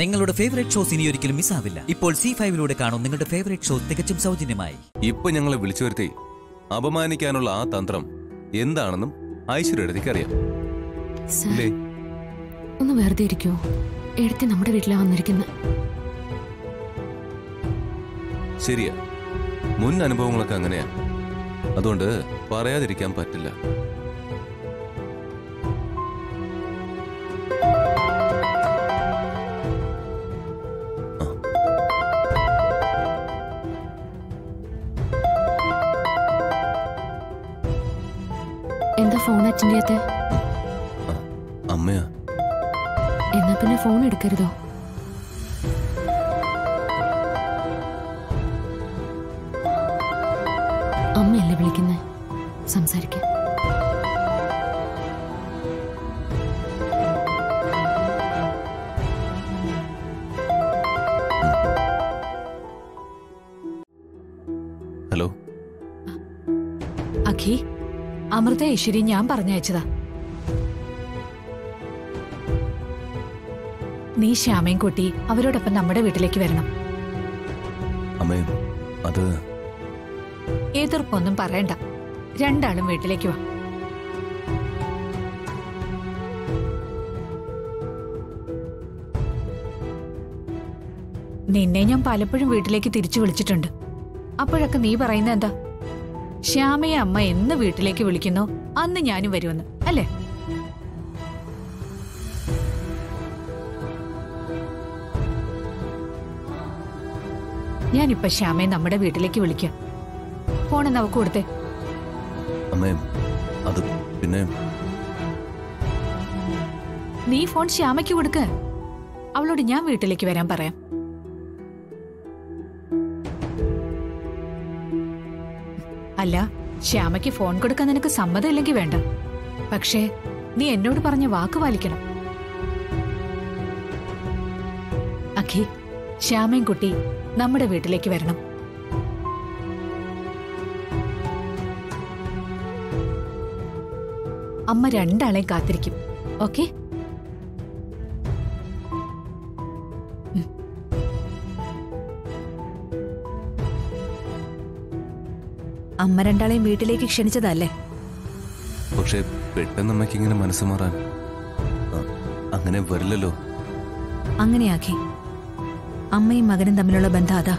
നിങ്ങളുടെ favourite shows ഇനി ഒരിക്കലും മിസ്സാവില്ല ഇപ്പോൾ സി ഫൈവിലൂടെ കാണും നിങ്ങളുടെ ഫേവറേറ്റ് ഷോ തികച്ചും സൗജന്യമായി. ഇപ്പൊ ഞങ്ങളെ വിളിച്ചു വരുത്തി. അപമാനിക്കാനുള്ള ആ തന്ത്രം എന്താണെന്നും ഐശ്വര്യടത്തേക്ക് അറിയാം. ഒന്ന് വെറുതെ ഇരിക്കോ. എടുത്ത് നമ്മുടെ വീട്ടിലാ വന്നിരിക്കുന്നത് ശരിയാ. മുൻ അനുഭവങ്ങളൊക്കെ അങ്ങനെയാ. അതുകൊണ്ട് പറയാതിരിക്കാൻ പറ്റില്ല. എന്താ ഫോൺ അറ്റൻഡ് ചെയ്യാത്ത? അമ്മയാ. എന്നാ പിന്നെ ഫോൺ എടുക്കരുതോ? അമ്മയല്ലേ വിളിക്കുന്നേ? സംസാരിക്കാം. ഹലോ. അഖി? അമൃത ഐശ്വര്യം ഞാൻ പറഞ്ഞയച്ചതാ. നീ ശ്യാമയും കൂട്ടി അവരോടൊപ്പം നമ്മുടെ വീട്ടിലേക്ക് വരണം. അമ്മേ അത് എതിർപ്പൊന്നും പറയണ്ട. രണ്ടാളും വീട്ടിലേക്ക് വാ. നിന്നെ ഞാൻ പലപ്പോഴും വീട്ടിലേക്ക് തിരിച്ചു വിളിച്ചിട്ടുണ്ട്. അപ്പോഴൊക്കെ നീ പറയുന്ന എന്താ? ശ്യാമയെ അമ്മ എന്ന് വീട്ടിലേക്ക് വിളിക്കുന്നു. അന്ന് ഞാനും വരുമെന്ന്. അല്ലേ? ഞാനിപ്പോ ശ്യാമയെ നമ്മുടെ വീട്ടിലേക്ക് വിളിക്കാം. ഫോണെന്ന് അവക്ക് കൊടുത്തേ. അമ്മേ അത് പിന്നെ നീ ഫോൺ ശ്യാമയ്ക്ക് കൊടുക്ക. അവളോട് ഞാൻ വീട്ടിലേക്ക് വരാൻ പറയാം. അല്ല ശ്യാമയ്ക്ക് ഫോൺ കൊടുക്കാൻ നിനക്ക് സമ്മതമില്ലെങ്കിൽ വേണ്ട. പക്ഷേ നീ എന്നോട് പറഞ്ഞ വാക്ക് പാലിക്കണം. അഖി ശ്യാമയും കുട്ടി നമ്മുടെ വീട്ടിലേക്ക് വരണം. അമ്മ രണ്ടാളെയും കാത്തിരിക്കും. ഓക്കെ? അമ്മ രണ്ടാളെയും വീട്ടിലേക്ക് ക്ഷണിച്ചതല്ലേ? പക്ഷെ പെട്ടെന്ന് അമ്മയ്ക്ക് ഇങ്ങനെ മനസ്സ് മാറാൻ അങ്ങനെ വരില്ലല്ലോ. അങ്ങനെയാക്കി അമ്മയും മകനും തമ്മിലുള്ള ബന്ധം അതാ.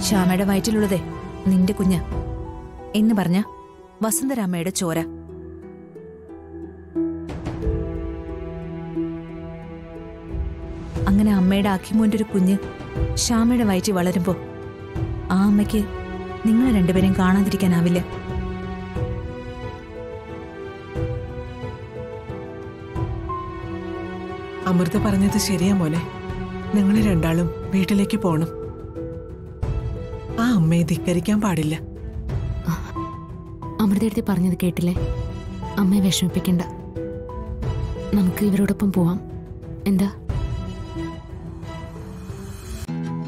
ശ്യാമയുടെ വയറ്റിലുള്ളതേ നിന്റെ കുഞ്ഞ്. എന്ന് പറഞ്ഞ വസന്തരാമയുടെ ചോര. അമ്മയുടെ അഖിമോന്റെ ഒരു കുഞ്ഞ് ശ്യാമയുടെ വയറ്റിൽ വളരുമ്പോ ആ അമ്മയ്ക്ക് നിങ്ങളെ രണ്ടുപേരും കാണാതിരിക്കാനാവില്ല. അമൃത പറഞ്ഞത് ശരിയാ മോനെ. നിങ്ങൾ രണ്ടാളും വീട്ടിലേക്ക് പോണം. ആ അമ്മയെ ധിക്കരിക്കാൻ പാടില്ല. അമൃതയെടുത്ത് പറഞ്ഞത് കേട്ടില്ലേ? അമ്മയെ വിഷമിപ്പിക്കണ്ട. നമുക്ക് ഇവരോടൊപ്പം പോവാം. എന്താ?